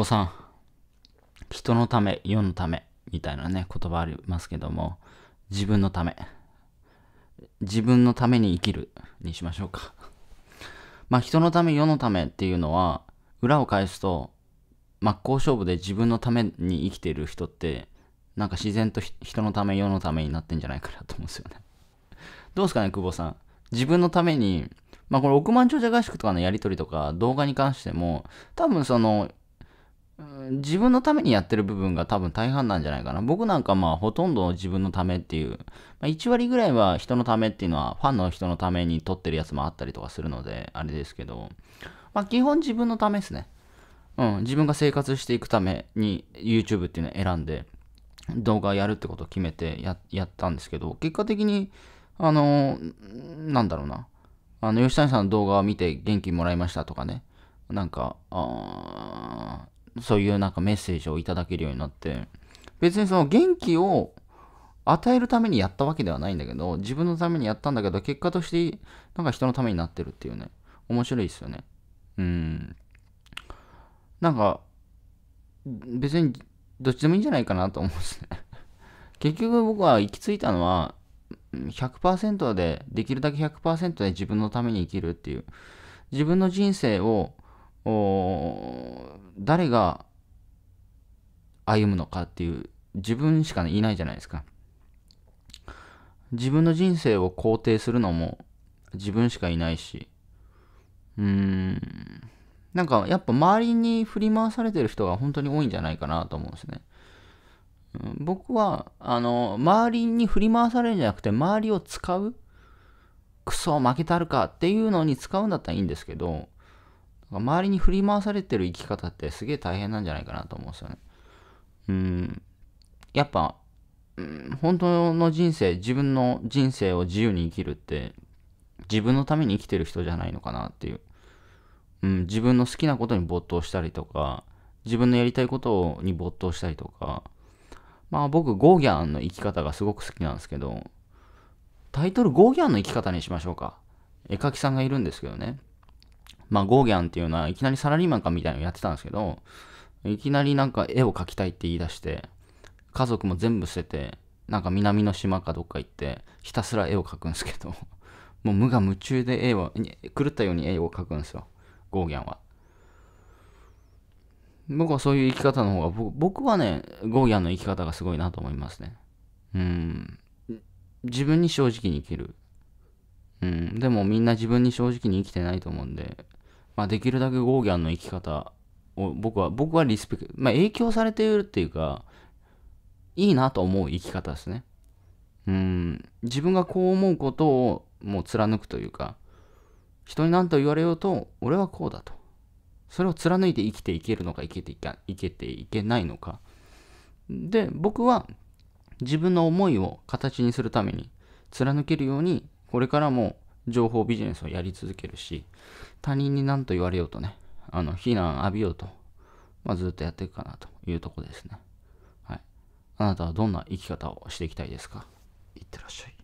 おさん、人のため、世のため、みたいなね、言葉ありますけども、自分のため、自分のために生きるにしましょうか。まあ、人のため、世のためっていうのは、裏を返すと、真っ向勝負で自分のために生きている人って、なんか自然と人のため、世のためになってんじゃないかなと思うんですよね。どうですかね、久保さん。自分のために、まあこれ億万長者合宿とかのやりとりとか動画に関しても、多分その、自分のためにやってる部分が多分大半なんじゃないかな。僕なんかまあほとんど自分のためっていう、まあ、1割ぐらいは人のためっていうのはファンの人のために撮ってるやつもあったりとかするので、あれですけど、まあ基本自分のためですね。うん、自分が生活していくために YouTube っていうのを選んで動画やるってことを決めてややったんですけど、結果的に、あのなんだろうな。あの、吉谷さんの動画を見て元気もらいましたとかね。なんか、あそういうなんかメッセージをいただけるようになって、別にその元気を与えるためにやったわけではないんだけど、自分のためにやったんだけど、結果としてなんか人のためになってるっていうね、面白いですよね。うん。なんか、別にどっちでもいいんじゃないかなと思うんですね。結局僕は行き着いたのは、100%で、できるだけ100%で自分のために生きるっていう。自分の人生を誰が歩むのかっていう自分しかいないじゃないですか。自分の人生を肯定するのも自分しかいないし、うーん、なんかやっぱ周りに振り回されてる人が本当に多いんじゃないかなと思うんですね。僕は、あの、周りに振り回されるんじゃなくて、周りを使うクソ負けたるかっていうのに使うんだったらいいんですけど、周りに振り回されてる生き方ってすげえ大変なんじゃないかなと思うんですよね。うん。やっぱ、うん、本当の人生、自分の人生を自由に生きるって、自分のために生きてる人じゃないのかなっていう。うん、自分の好きなことに没頭したりとか、自分のやりたいことに没頭したりとか、まあ僕、ゴーギャンの生き方がすごく好きなんですけど、タイトルゴーギャンの生き方にしましょうか。絵描きさんがいるんですけどね。まあ、ゴーギャンっていうのはいきなりサラリーマンかみたいなのやってたんですけど、いきなりなんか絵を描きたいって言い出して、家族も全部捨てて、なんか南の島かどっか行って、ひたすら絵を描くんですけど、もう無我夢中で絵を、狂ったように絵を描くんですよ、ゴーギャンは。僕はそういう生き方の方が、僕はね、ゴーギャンの生き方がすごいなと思いますね。うん。自分に正直に生きる。うん。でもみんな自分に正直に生きてないと思うんで、まあ、できるだけゴーギャンの生き方を僕は、僕はリスペクト、まあ、影響されているっていうか、いいなと思う生き方ですね。うん、自分がこう思うことをもう貫くというか、人に何と言われようと、俺はこうだと。それを貫いて生きていけるのか、生きていけいけていけないのか。で、僕は自分の思いを形にするために貫けるように、これからも情報ビジネスをやり続けるし、他人に何と言われようとね、あの、非難浴びようと、まあ、ずっとやっていくかなというとこですね。はい。あなたはどんな生き方をしていきたいですか？いってらっしゃい。